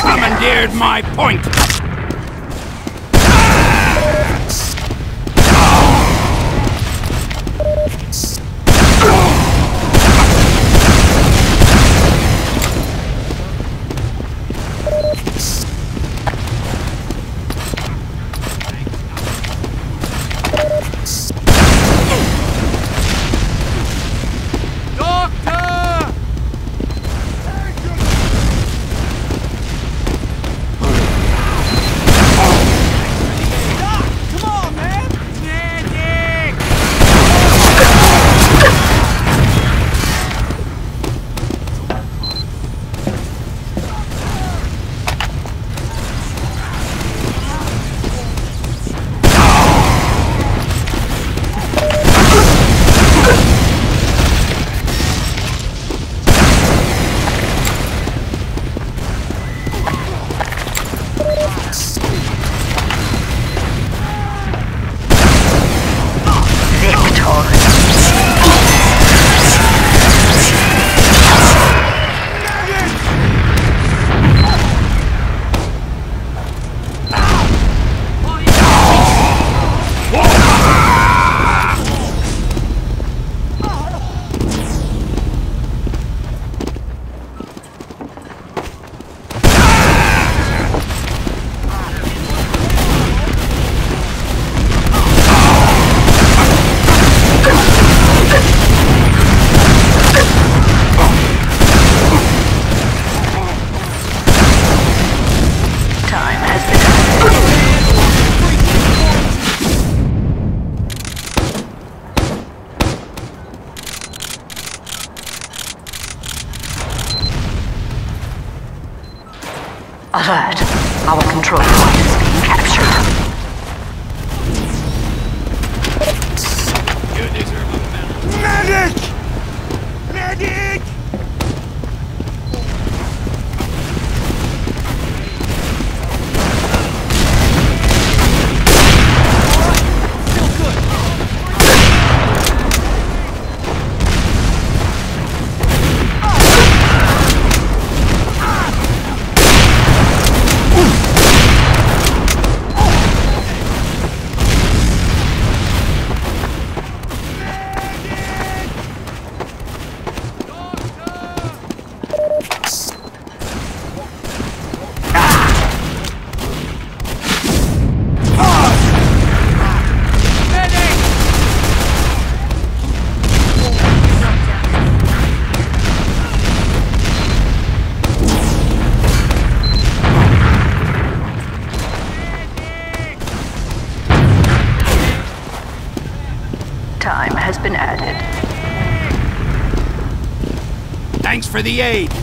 commandeered my point! Control 58.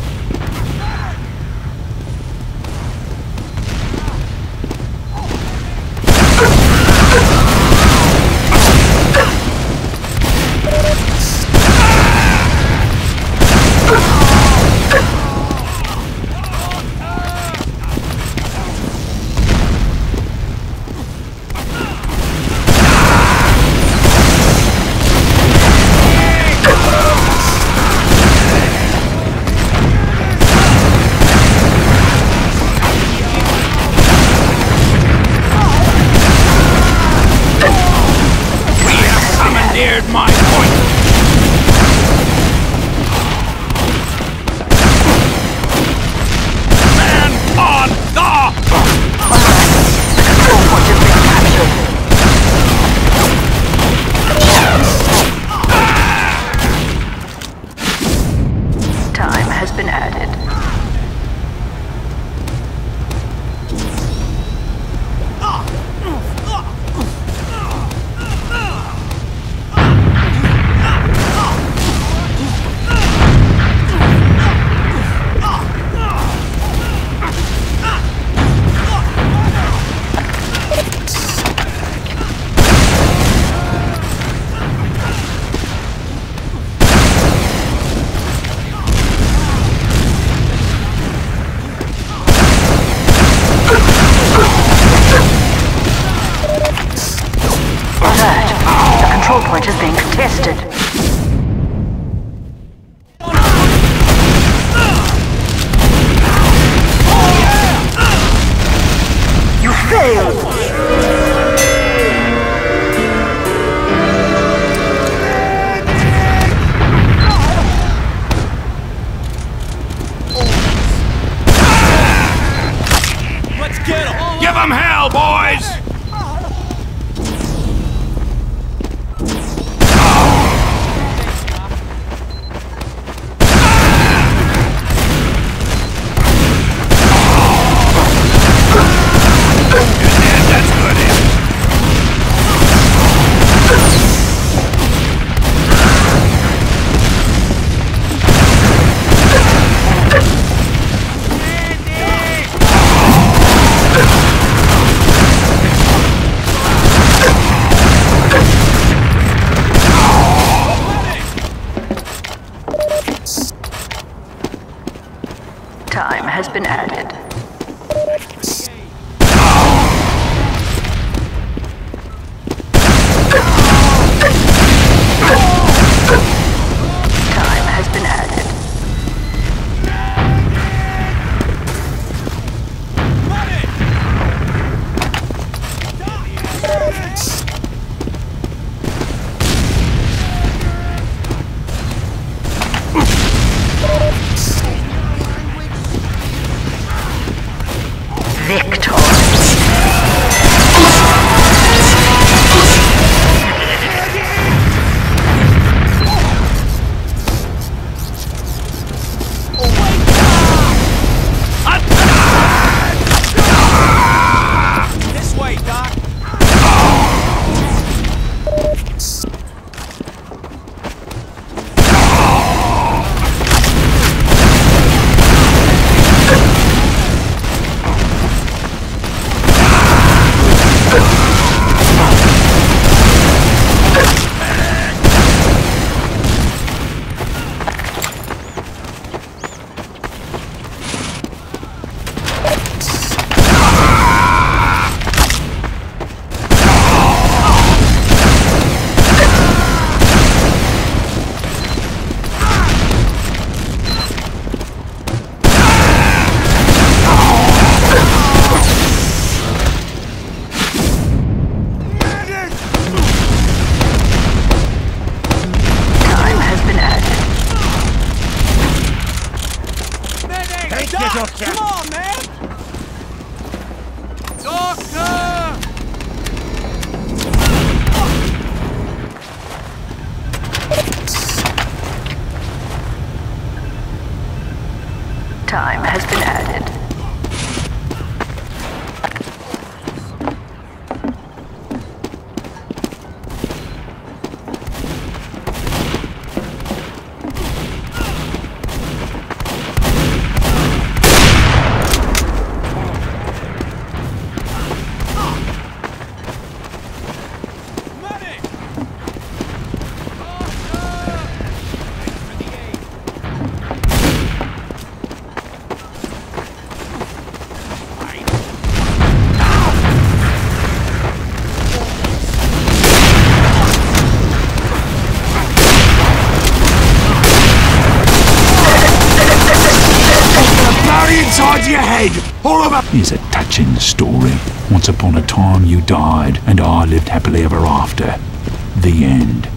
touching story. Once upon a time you died, and I lived happily ever after. The end.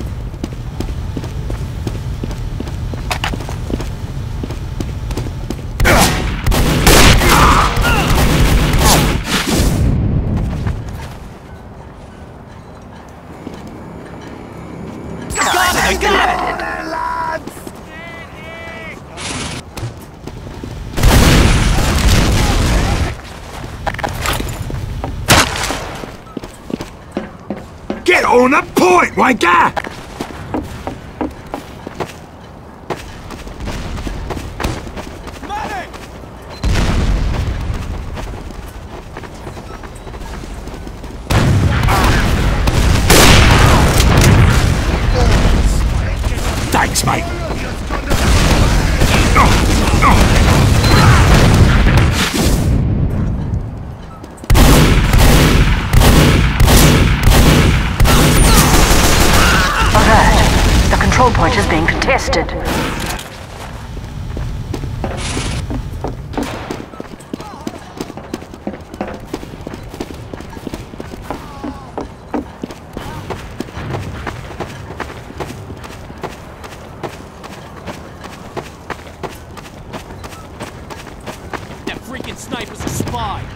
Get on the point, wanker! contested. freaking sniper's a spy.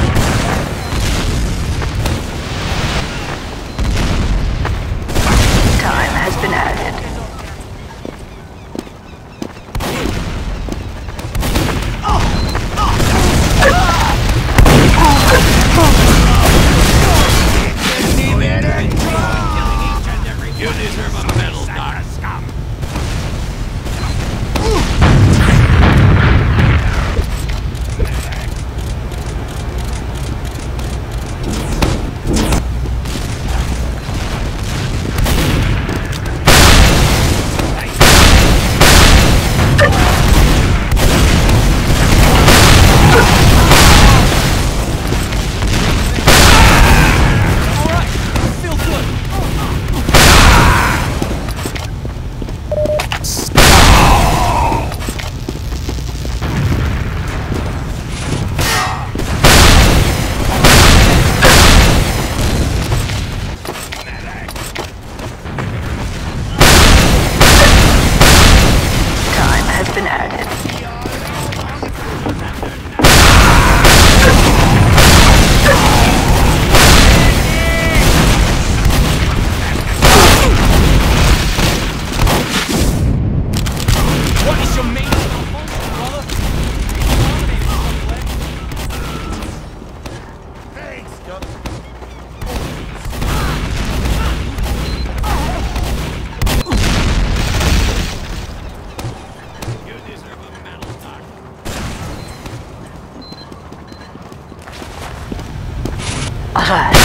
Alert!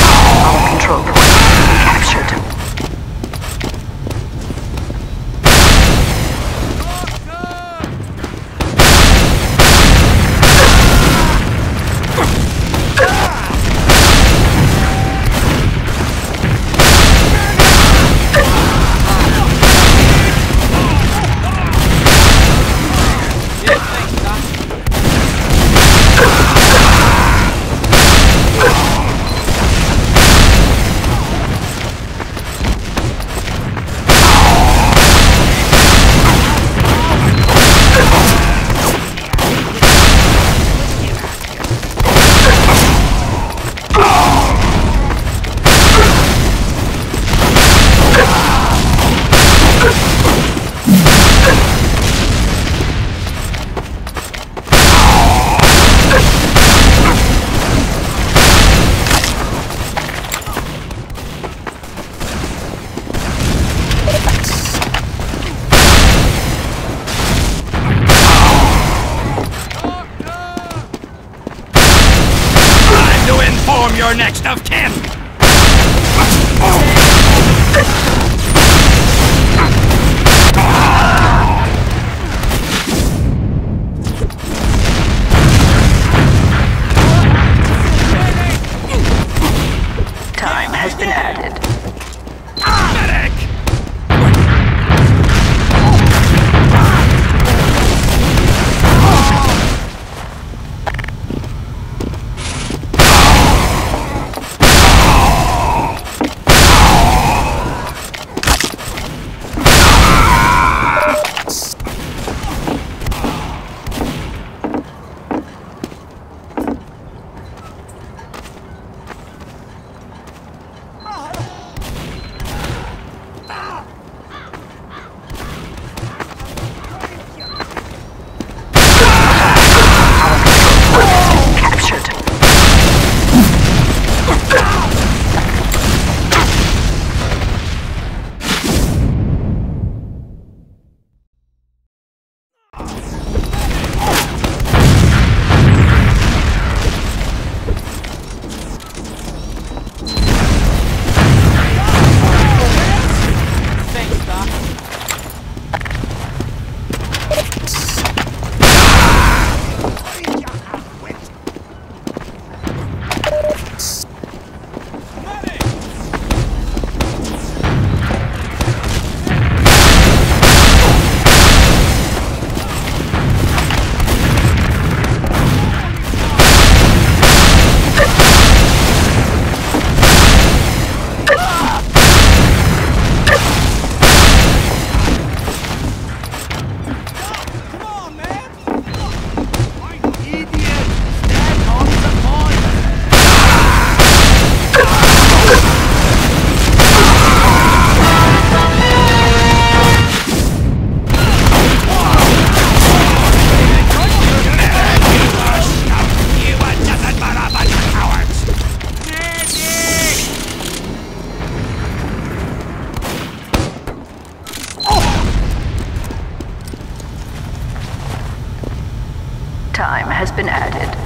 been added.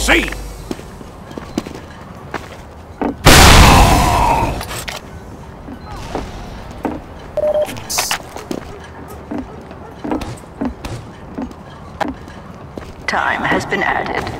see. Time has been added.